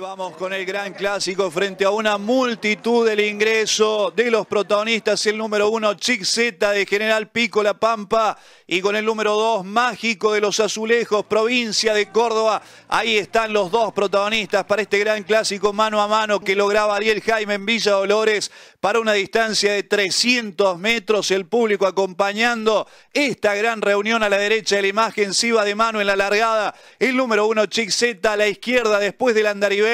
Vamos con el gran clásico frente a una multitud del ingreso de los protagonistas. El número uno, Chick Z de General Pico La Pampa. Y con el número dos, Mágico de los Azulejos, provincia de Córdoba. Ahí están los dos protagonistas para este gran clásico mano a mano que lograba Ariel Jaime en Villa Dolores para una distancia de 300 metros. El público acompañando esta gran reunión a la derecha de la imagen. Siva de mano en la largada. El número uno, Chick Z a la izquierda después del andarivel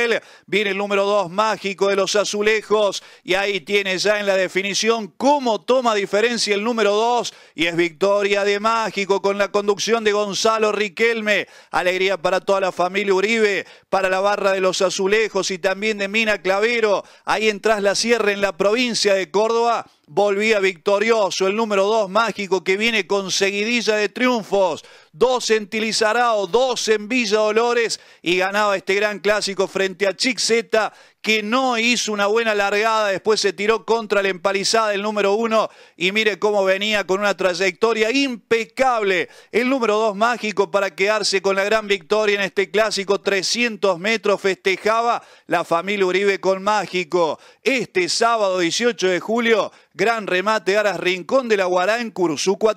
Viene el número 2 mágico de los azulejos. Y ahí tiene ya en la definición cómo toma diferencia el número 2. Y es victoria de mágico con la conducción de Gonzalo Riquelme. Alegría para toda la familia Uribe, para la barra de los azulejos y también de Mina Clavero. Ahí en Tras la Sierra en la provincia de Córdoba volvía victorioso, el número 2 mágico que viene con seguidilla de triunfos, dos en Tilizarao, dos en Villa Dolores y ganaba este gran clásico frente a Chixeta que no hizo una buena largada, después se tiró contra la empalizada del número uno y mire cómo venía con una trayectoria impecable. El número dos mágico para quedarse con la gran victoria en este clásico, 300 metros festejaba la familia Uribe con mágico. Este sábado 18 de julio, gran remate Aras Rincón de la Guará en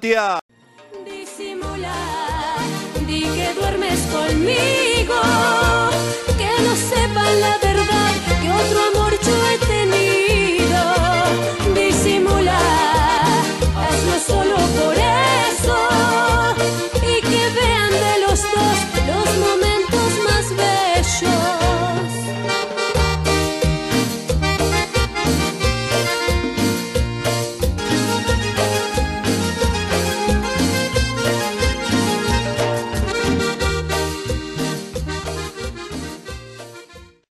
di